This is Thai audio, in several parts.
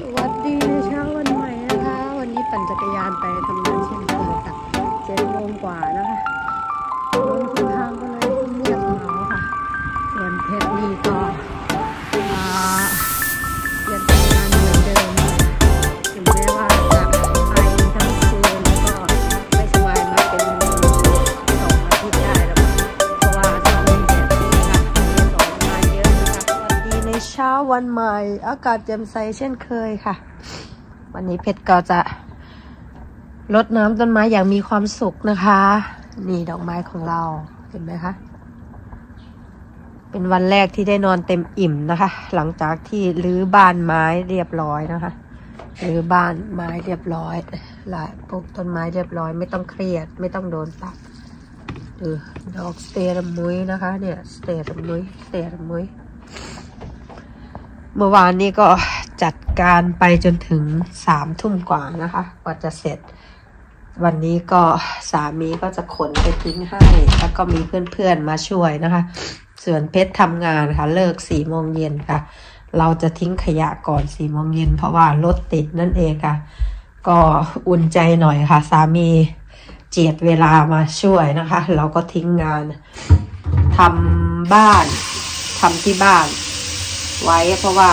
สวัสดีในเช้าวันใหม่นะคะ วันนี้ปั่นจักรยานไปทำงานเช่นเคยค่ะเจ็ดโมงกว่านะคะลงเส้นทางก็เลยเงียบเหงาค่ะ ส่วนเพชรนี่ก็ วันใหม่อากาศแจ่มใสเช่นเคยค่ะ วันนี้เพชรก็จะรดน้ำต้นไม้อย่างมีความสุขนะคะ นี่ดอกไม้ของเราเห็นไหมคะ เป็นวันแรกที่ได้นอนเต็มอิ่มนะคะ หลังจากที่รื้อบ้านไม้เรียบร้อยนะคะรื้อบ้านไม้เรียบร้อยหลายปลูกต้นไม้เรียบร้อย ไม่ต้องเครียด ไม่ต้องโดนตัดเออดอก stemor นะคะ เนี่ย stemor stemor เมื่อวานนี้ก็จัดการไปจนถึงสามทุ่มกว่านะคะกว่าจะเสร็จ วันนี้ก็สามีก็จะขนไปทิ้งให้ แล้วก็มีเพื่อนๆมาช่วยนะคะ ส่วนเพชรทำงานค่ะ เลิกสี่โมงเย็นค่ะ เราจะทิ้งขยะก่อนสี่โมงเย็นเพราะว่ารถติดนั่นเองค่ะ ก็อุ่นใจหน่อยค่ะ สามีเจียดเวลามาช่วยนะคะ เราก็ทิ้งงานทำบ้านทำที่บ้าน ไว้เพราะว่า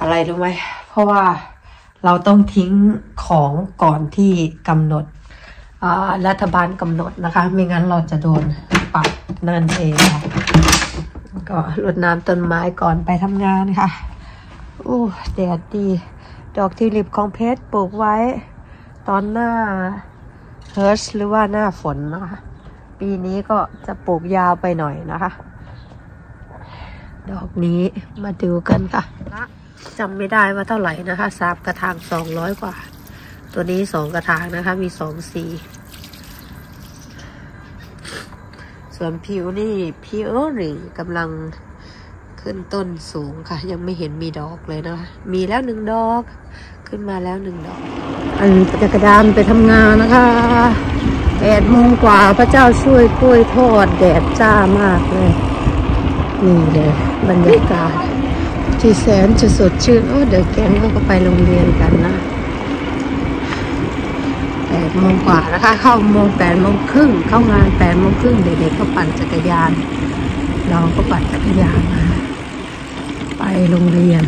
อะไรรู้ไหม เพราะว่าเราต้องทิ้งของก่อนที่กำหนดอ่ารัฐบาลกำหนดนะคะ ไม่งั้นเราจะโดนปรับนั่นเองค่ะก็รดน้ำต้นไม้ก่อนไปทำงานค่ะโอ้แดดดี ดอกทิวลิปของเพชรปลูกไว้ ตอนหน้าเฮิร์ชหรือว่าหน้าฝนนะคะ ปีนี้ก็จะปลูกยาวไปหน่อยนะคะ ดอกนี้มาดูกันค่ะจำไม่ได้ว่าเท่าไหร่นะคะสามกระถางสองร้อยกว่า ตัวนี้สองกระถางนะคะ มีสองสีส่วนผิวนี่ผิวหรือกำลังขึ้นต้นสูงค่ะ ยังไม่เห็นมีดอกเลยนะคะมีแล้วหนึ่งดอก ขึ้นมาแล้วหนึ่งดอก อันจักรยานไปทำงานนะคะแปดโมงกว่าพระเจ้าช่วยกล้วยทอดแดดจ้ามากเลย นี่เลยบรรยากาศที่แสนจะสดชื่น โอ้เดี๋ยวแก๊งเขาก็ไปโรงเรียนกันนะแปดโมงกว่านะคะ เข้าโมงแปดโมงครึ่งเข้างานแปดโมงครึ่งเด็กๆก็ปั่นจักรยาน เราก็ปั่นจักรยานมา ไปโรงเรียน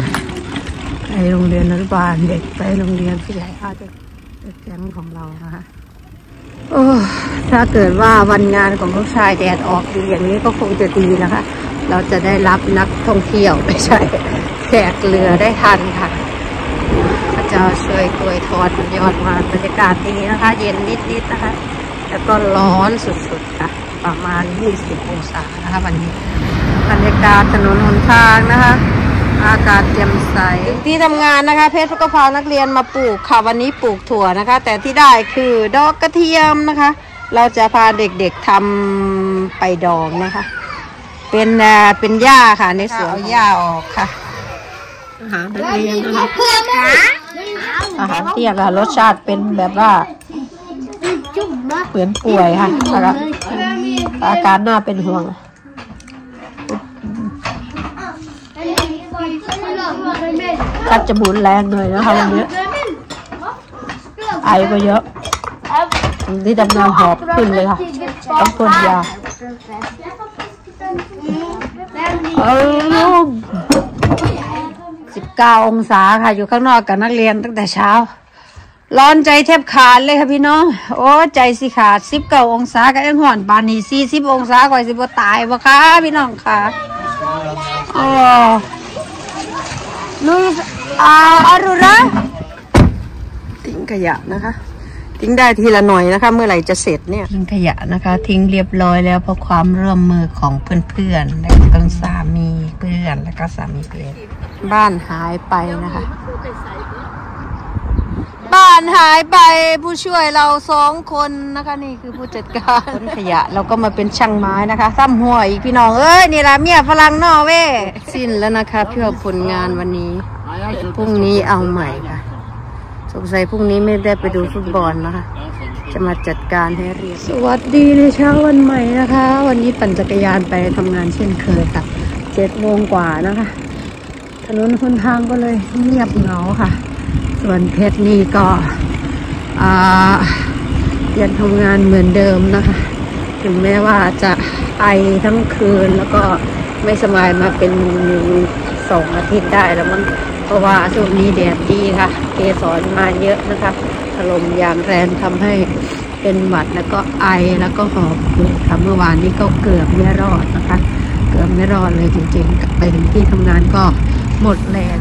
ไปโรงเรียนอนุบาลเด็กไปโรงเรียนผู้ใหญ่อาจจะเป็นแก๊งของเรานะคะโอ้ถ้าเกิดว่าวันงานของลูกชายแดดออกดีอย่างนี้ก็คงจะดีนะคะ เราจะได้รับนักท่องเที่ยวไม่ใช่แขกเรือได้ทันค่ะพระเจ้าช่วยกลวยทอดยอดมาบรรยากาศดีนะคะ เย็นนิดๆนะคะ แล้วก็ร้อนสุดๆค่ะ ประมาณ 20 องศานะคะวันนี้บรรยากาศถนนหนทางนะคะ อากาศแจ่มใสที่ทำงานนะคะ เพชรก็พานักเรียนมาปลูกค่ะวันนี้ปลูกถั่วนะคะ แต่ที่ได้คือดอกกระเทียมนะคะ เราจะพาเด็กๆทำไปดองนะคะ เป็นอ่าเป็นหญ้าค่ะในสวนเอาหญ้าออกค่ะ อาหารนักเรียนนะคะอาหารเที่ยงค่ะรสชาติเป็นแบบว่าเหมือนป่วยค่ะนะคะอาการน่าเป็นห่วงกัดจมูกแรงหน่อยนะคะวันนี้ไอก็เยอะที่ดำน้ำหอบขึ้นเลยค่ะ ต้องพ่นยา เออสิบเก้าองศาค่ะ อยู่ข้างนอกกับนักเรียนตั้งแต่เช้า ร้อนใจแทบขาดเลยค่ะพี่น้อง โอ้ใจสิขาดสิบเก้าองศาก็ยังห่อนปานนี้สี่สิบองศาก่อยสิบ่ตายบ่คะพี่น้องค่ะอ๋อลุยอาอรุระทิ้งขยะนะคะ ทิ้งได้ทีละหน่อยนะคะ เมื่อไหร่จะเสร็จเนี่ยทิ้งขยะนะคะ ทิ้งเรียบร้อยแล้วเพราะความร่วมมือของเพื่อนๆและก็สามีเพื่อนแล้วก็สามีเพื่อนบ้านหายไปนะคะ บ้านหายไปผู้ช่วยเราสองคนนะคะนี่คือผู้จัดการขนขยะเราก็มาเป็นช่างไม้นะคะซ้ำหัวอีกพี่น้องเอ้ยนี่ละเมียฝรั่งนอเว้สิ้นแล้วนะคะเพื่อผลงานวันนี้พรุ่งนี้เอาใหม่ค่ะ สงสัยพรุ่งนี้ไม่ได้ไปดูฟุตบอลนะคะ จะมาจัดการให้เรียบ สวัสดีในเช้าวันใหม่นะคะ วันนี้ปั่นจักรยานไปทำงานเช่นเคยค่ะเจ็ดโมงกว่านะคะถถนนคนทางก็เลยเงียบเหงาค่ะ ส่วนเพชรนี่ก็อ่ายังทำงานเหมือนเดิมนะคะ ถึงแม้ว่าจะไอทั้งคืนแล้วก็ไม่สบายมาเป็นสองอาทิตย์ได้แล้วมั้ง เพราะว่าช่วงนี้แดดดีค่ะ เกสรมาเยอะนะคะถล่มอย่างแรงทำให้เป็นหวัดแล้วก็ไอแล้วก็หอบหืดค่ะเมื่อวานนี้ก็เกือบไม่รอดนะคะ เกือบไม่รอดเลยจริงๆ ไปถึงที่ทำงานก็หมดแรง